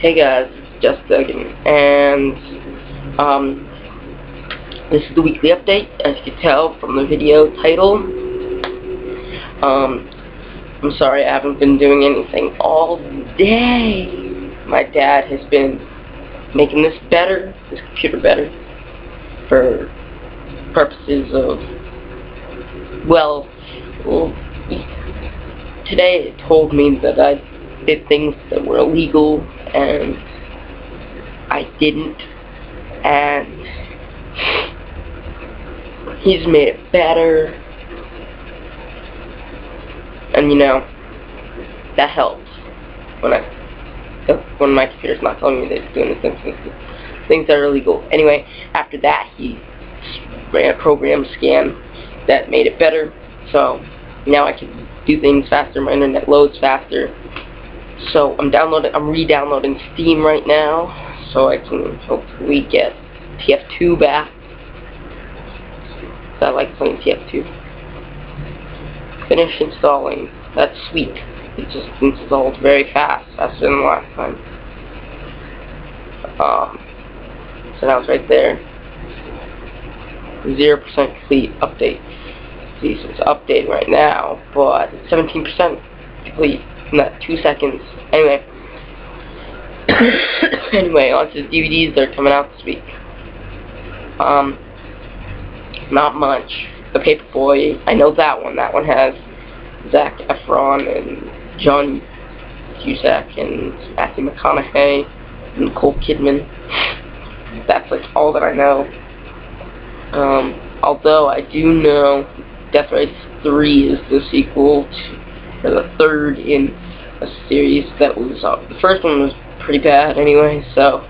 Hey guys, just Duggan, and um, this is the weekly update, as you can tell from the video title. Um, I'm sorry I haven't been doing anything all day. My dad has been making this better, this computer better, for purposes of, well, well today it told me that I did things that were illegal and I didn't. And he's made it better. And you know that helps. When I when my computer's not telling me that it's doing things, things that are illegal. Anyway, after that he ran a program scan that made it better. So now I can do things faster, my internet loads faster so I'm downloading, I'm re-downloading Steam right now, so I can hopefully get TF2 back. I like playing TF2. Finish installing. That's sweet. It just installed very fast, faster than last time. Um, so now it's right there. 0% complete update. See, so it's updating right now, but 17% complete not two seconds. Anyway. anyway, on to the DVDs that are coming out this week. Um, not much. The Paperboy, I know that one. That one has Zac Efron and John Cusack and Matthew McConaughey and Nicole Kidman. That's like all that I know. Um, although I do know Death Race 3 is the sequel to or the third in a series that was uh, the first one was pretty bad anyway so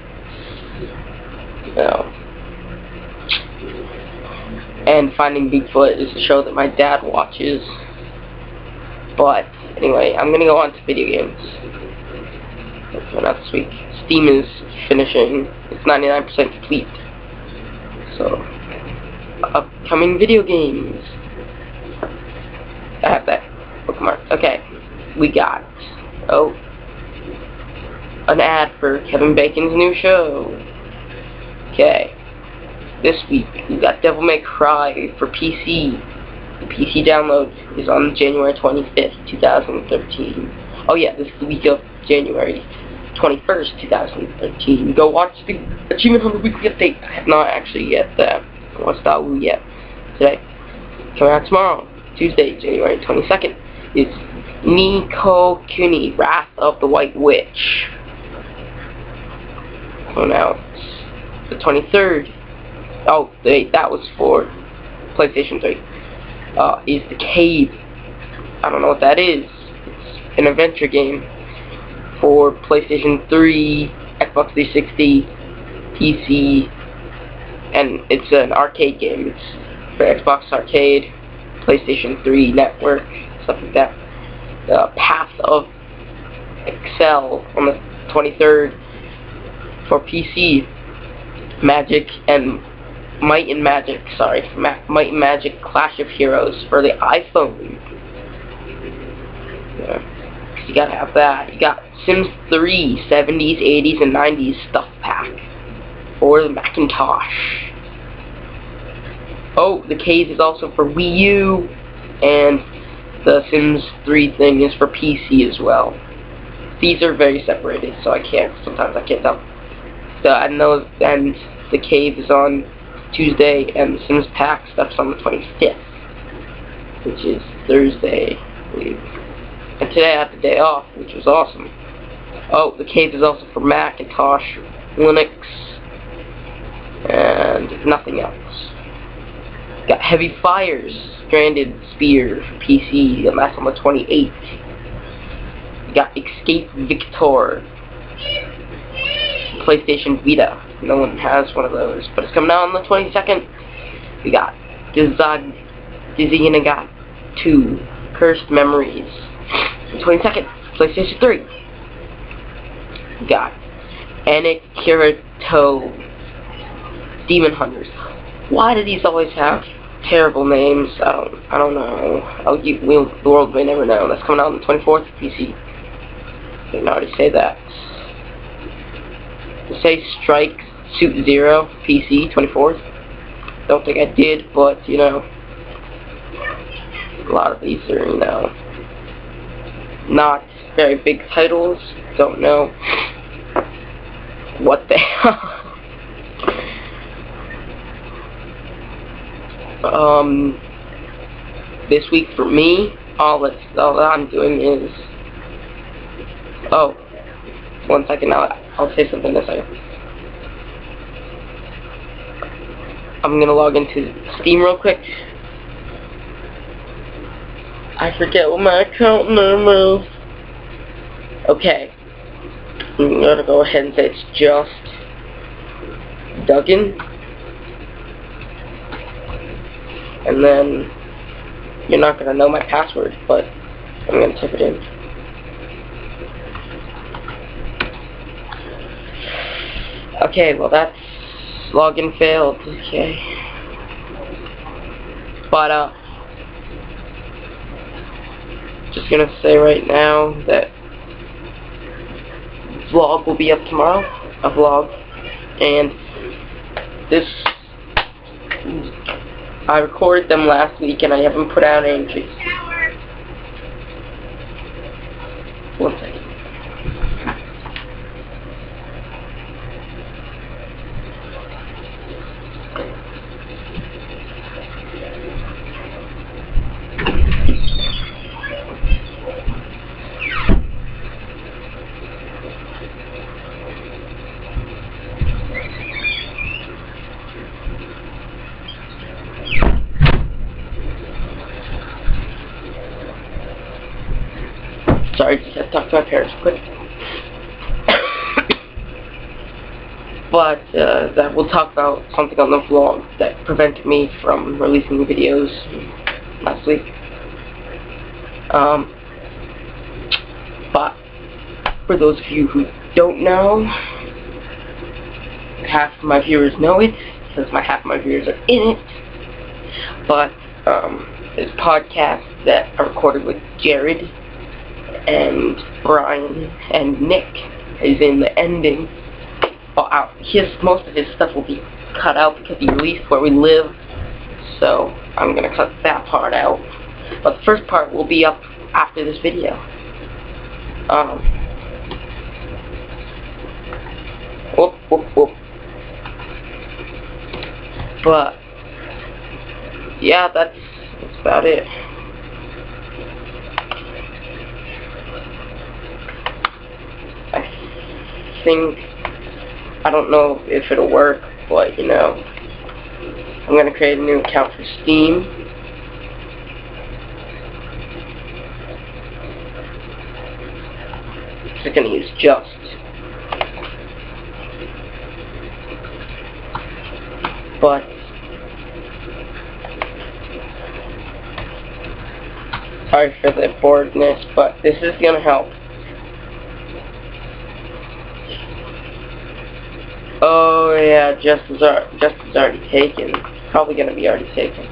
you know. And Finding Bigfoot is a show that my dad watches. But anyway I'm gonna go on to video games. For not this week. Steam is finishing. It's 99% complete. So upcoming video games. I have that bookmark. Okay, we got, oh, an ad for Kevin Bacon's new show. Okay, this week we got Devil May Cry for PC. The PC download is on January 25th, 2013. Oh yeah, this is the week of January 21st, 2013. Go watch the Achievement Hunter Weekly Update. I have not actually yet uh, watched that yet today. Coming out tomorrow, Tuesday, January 22nd is Ni no Kuni, Wrath of the White Witch. Oh, now the 23rd. Oh, wait, that was for PlayStation 3. Uh, is The Cave. I don't know what that is. It's an adventure game for PlayStation 3, Xbox 360, PC, and it's an arcade game. It's for Xbox Arcade, PlayStation 3 Network, stuff like that. The Path of Exile on the 23rd for PC. Magic and Might and Magic, sorry, Ma Might and Magic Clash of Heroes for the iPhone. Yeah, you gotta have that. You got Sims 3, 70s, 80s, and 90s stuff pack for the Macintosh. Oh, the cave is also for Wii U and the Sims 3 thing is for PC as well. These are very separated, so I can't, sometimes I can't tell. So I know, and the cave is on Tuesday, and the Sims Pack stuff's on the 25th, which is Thursday, I believe. And today I had the day off, which was awesome. Oh, the cave is also for Macintosh, Linux, and nothing else. Got Heavy Fires, Shattered Spear PC, that's on the 28th. You got Escape Victor, PlayStation Vita. No one has one of those, but it's coming out on the 22nd. We got Dizag, Dizzyinaga 2, Cursed Memories. The 22nd, PlayStation 3. We got Anikirato Demon Hunters. Why do these always have terrible names. I don't, I don't know. Oh, I'll keep, we'll, the world may never know. That's coming out on the 24th PC. Didn't already say that. say Strike Suit Zero PC 24th. Don't think I did, but you know, a lot of these are you know not very big titles. Don't know what they are. um, this week for me, all that's all that I'm doing is oh, one second. I'll I'll say something in a second. I'm gonna log into Steam real quick. I forget what my account number is. Okay. I'm gonna go ahead and say it's just Duggan. And then you're not gonna know my password, but I'm gonna type it in. Okay, well that's login failed. Okay. But uh just gonna say right now that vlog will be up tomorrow, a vlog, and this, I recorded them last week and I haven't put out entries. Sorry, just had to talk to my parents quick. but uh, that we'll talk about something on the vlog that prevented me from releasing videos last week. Um, but for those of you who don't know, half of my viewers know it, since my half of my viewers are in it. But um, this podcast that I recorded with Jared and Brian and Nick is in the ending. Oh, out. His most of his stuff will be cut out because he released where we live, so I'm gonna cut that part out. But the first part will be up after this video. Um. Whoop whoop whoop. But yeah, that's that's about it. I think, I don't know if it'll work, but you know, I'm going to create a new account for Steam. Going to use just. But, sorry for the boredness, but this is going to help. Oh yeah, Justin's, Justin's already taken. Probably gonna be already taken.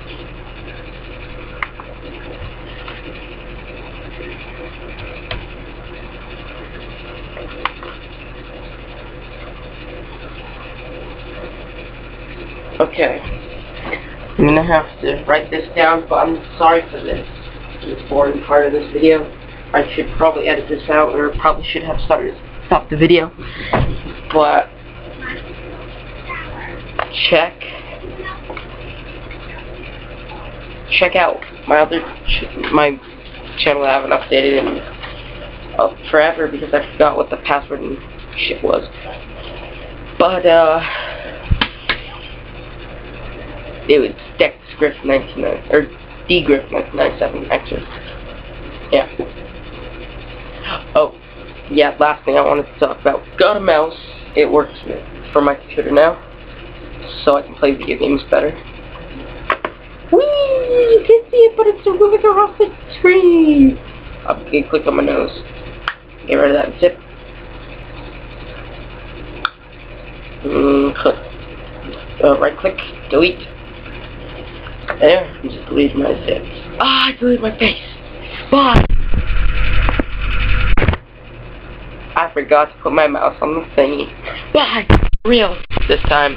Okay. I'm gonna have to write this down, but I'm sorry for this. This boring part of this video. I should probably edit this out, or probably should have started stopped the video. But check check out my other ch my channel I haven't updated in uh, forever because I forgot what the password and shit was. But uh, it was Dex Griff 99 or D Griff 1997 actually. Yeah. Oh, yeah. Last thing I wanted to talk about. Got a mouse. It works for my computer now so I can play video games better. Whee! You can see it, but it's moving across the screen. I'm gonna click on my nose. Get rid of that zip. Mm, click. Uh, right click, delete. There, I'm just deleting my zips. Ah, I deleted my face. Bye. I forgot to put my mouse on the thingy. Why? Real. This time.